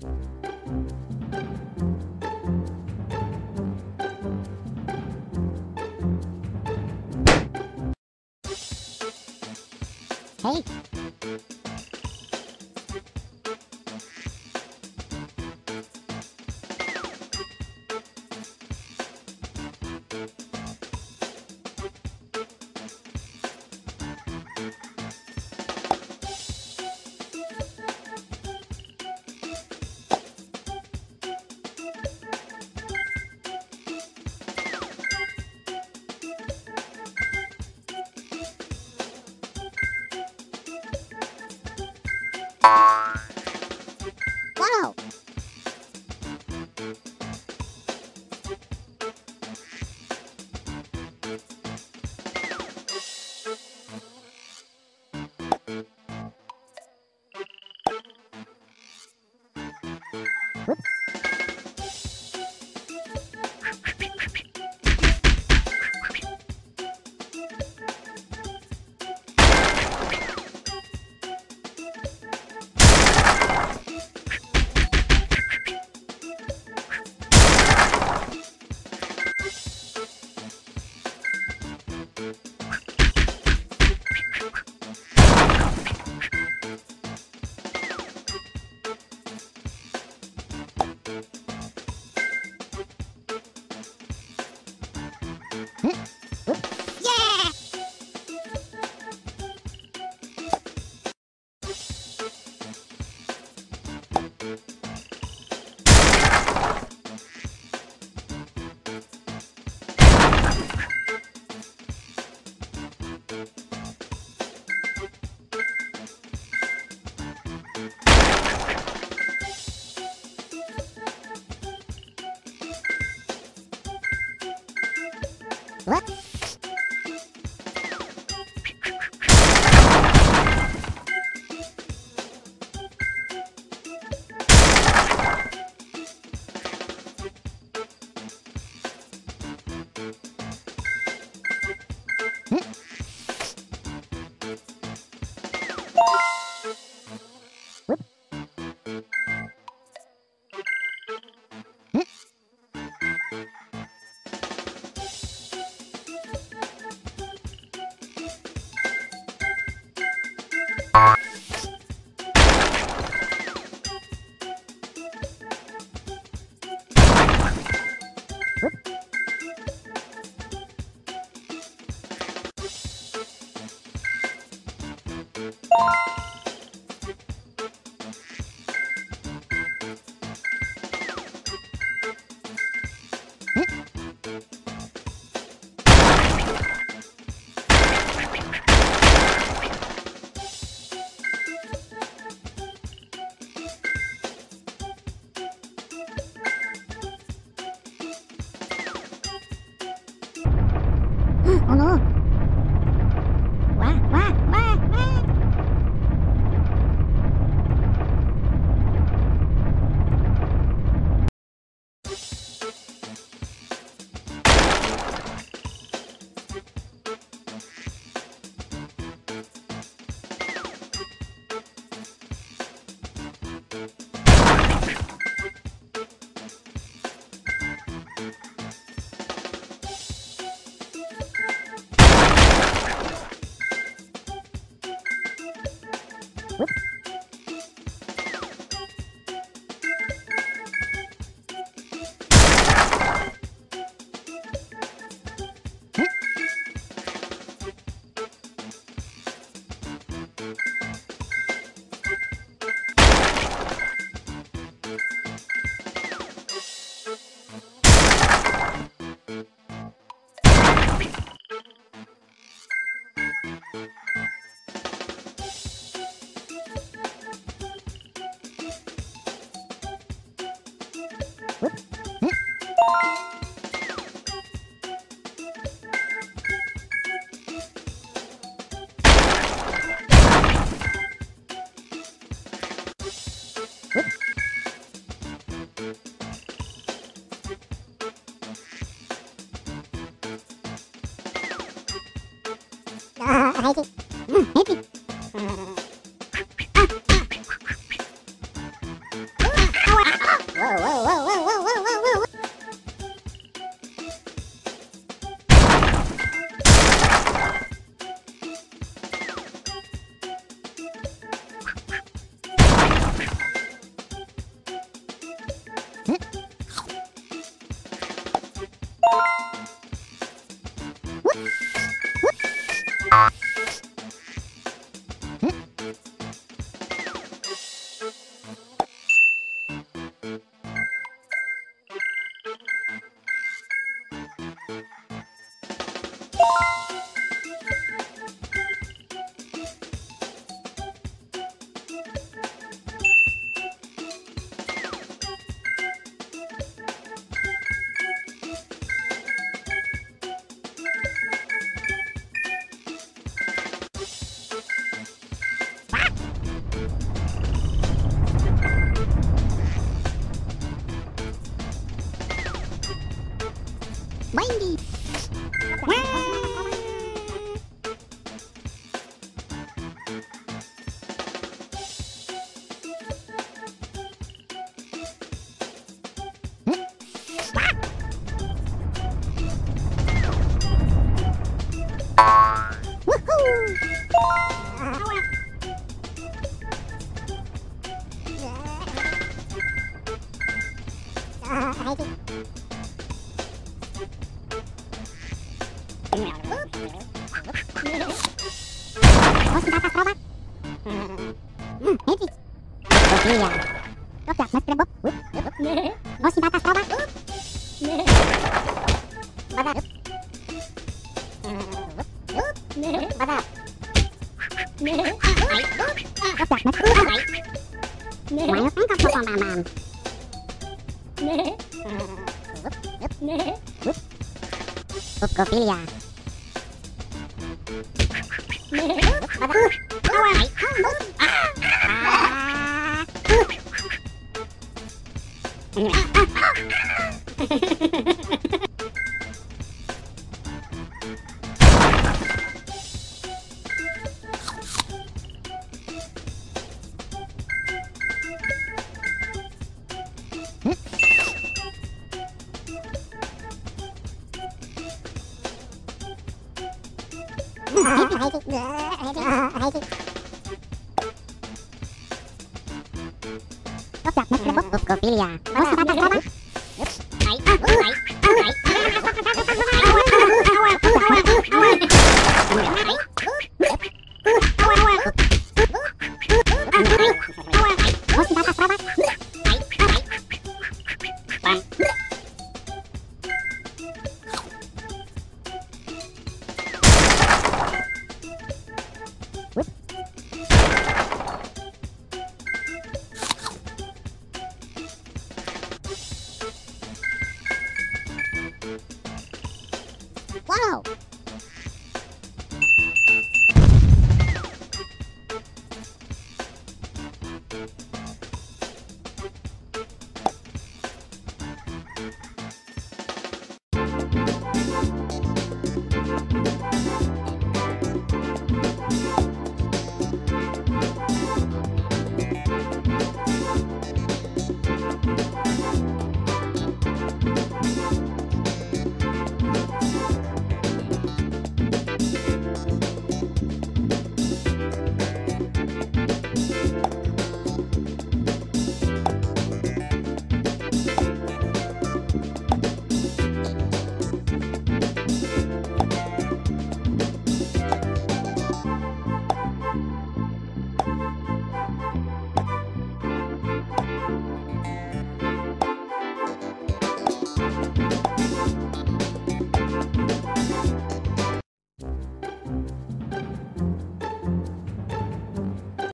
はい。What? Ah, you Heidi. Osiem lata sprawa? Mm, Cocophilia. Alright, 大事。よっしゃ、ネクラボッビリア。もしまたグラ。はい、あ、うはい、あ、はい。もしまた Wow!